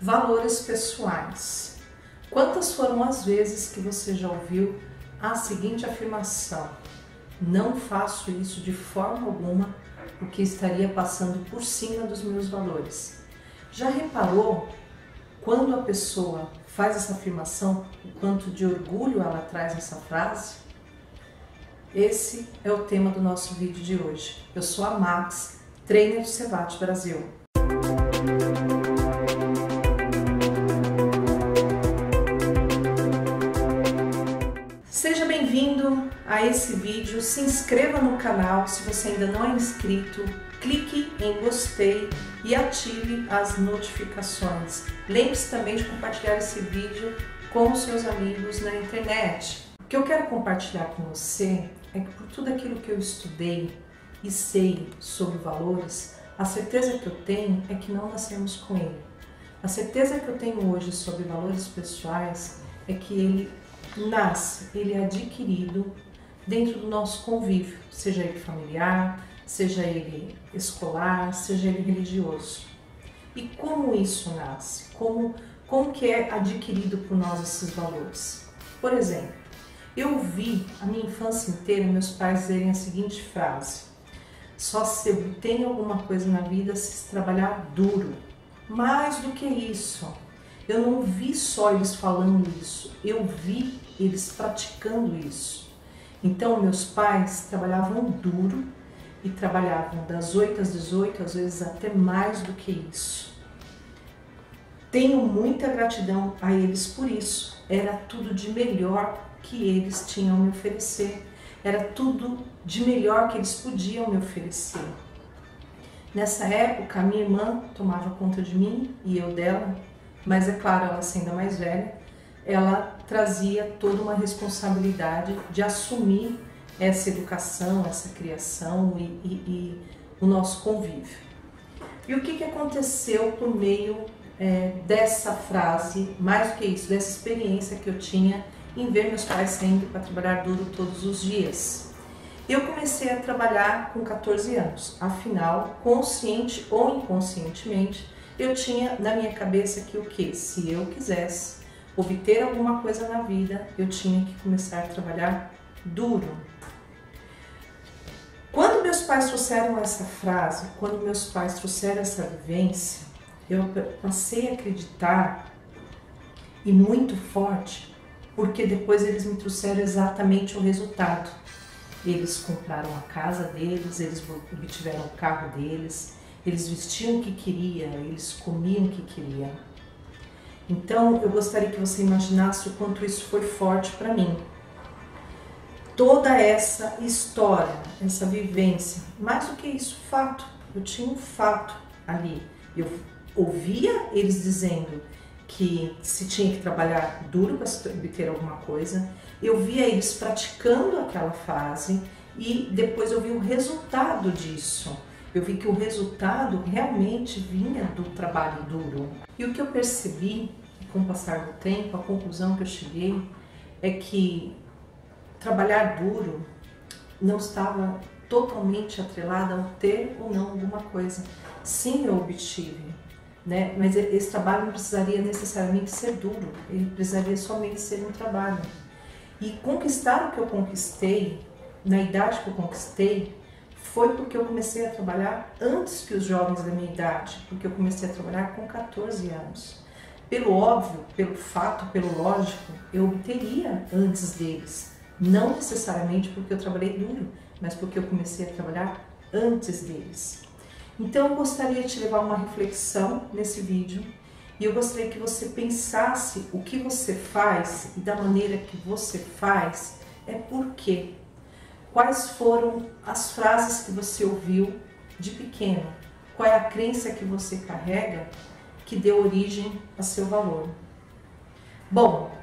Valores pessoais. Quantas foram as vezes que você já ouviu a seguinte afirmação: Não faço isso de forma alguma porque estaria passando por cima dos meus valores. Já reparou quando a pessoa faz essa afirmação, o quanto de orgulho ela traz nessa frase? Esse é o tema do nosso vídeo de hoje. Eu sou a Max, trainer do Cevat Brasil. A esse vídeo, se inscreva no canal se você ainda não é inscrito, clique em gostei e ative as notificações. Lembre-se também de compartilhar esse vídeo com os seus amigos na internet. O que eu quero compartilhar com você é que por tudo aquilo que eu estudei e sei sobre valores, a certeza que eu tenho é que não nascemos com ele. A certeza que eu tenho hoje sobre valores pessoais é que ele nasce, ele é adquirido dentro do nosso convívio, seja ele familiar, seja ele escolar, seja ele religioso. E como isso nasce? Como, como que é adquirido por nós esses valores? Por exemplo, eu vi a minha infância inteira meus pais dizerem a seguinte frase: só se obtém alguma coisa na vida se trabalhar duro. Mais do que isso, eu não vi só eles falando isso, eu vi eles praticando isso. Então, meus pais trabalhavam duro e trabalhavam das 8 às 18, às vezes até mais do que isso. Tenho muita gratidão a eles por isso. Era tudo de melhor que eles tinham me oferecer. Era tudo de melhor que eles podiam me oferecer. Nessa época, minha irmã tomava conta de mim e eu dela, mas é claro, ela sendo mais velha, ela trazia toda uma responsabilidade de assumir essa educação, essa criação e, e, e o nosso convívio. E o que, que aconteceu por meio é, dessa frase, mais do que isso, dessa experiência que eu tinha em ver meus pais saindo para trabalhar duro todos os dias? Eu comecei a trabalhar com 14 anos, afinal, consciente ou inconscientemente, eu tinha na minha cabeça que o que? Se eu quisesse obter alguma coisa na vida, eu tinha que começar a trabalhar duro. Quando meus pais trouxeram essa frase, quando meus pais trouxeram essa vivência, eu passei a acreditar e muito forte, porque depois eles me trouxeram exatamente o resultado. Eles compraram a casa deles, eles obtiveram o carro deles, eles vestiam o que queriam, eles comiam o que queriam. Então, eu gostaria que você imaginasse o quanto isso foi forte para mim. Toda essa história, essa vivência, mais do que isso, fato. Eu tinha um fato ali. Eu ouvia eles dizendo que se tinha que trabalhar duro para obter alguma coisa. Eu via eles praticando aquela fase e depois eu vi o resultado disso. Eu vi que o resultado realmente vinha do trabalho duro. E o que eu percebi com o passar do tempo, a conclusão que eu cheguei é que trabalhar duro não estava totalmente atrelada ao ter ou não alguma coisa. Sim, eu obtive, né? mas esse trabalho não precisaria necessariamente ser duro, ele precisaria somente ser um trabalho. E conquistar o que eu conquistei, na idade que eu conquistei, foi porque eu comecei a trabalhar antes que os jovens da minha idade, porque eu comecei a trabalhar com 14 anos. Pelo óbvio, pelo fato, pelo lógico, eu obteria antes deles. Não necessariamente porque eu trabalhei duro, mas porque eu comecei a trabalhar antes deles. Então eu gostaria de te levar uma reflexão nesse vídeo e eu gostaria que você pensasse o que você faz e da maneira que você faz é por quê. Quais foram as frases que você ouviu de pequeno? Qual é a crença que você carrega que deu origem a seu valor. Bom,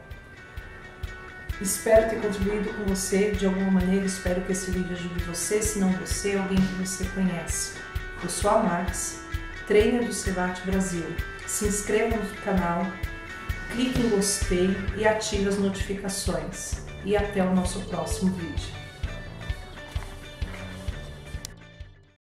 espero ter contribuído com você de alguma maneira, espero que esse vídeo ajude você, se não você, alguém que você conhece. Eu sou a Max, trainer do Cevat Brasil. Se inscreva no canal, clique em gostei e ative as notificações. E até o nosso próximo vídeo.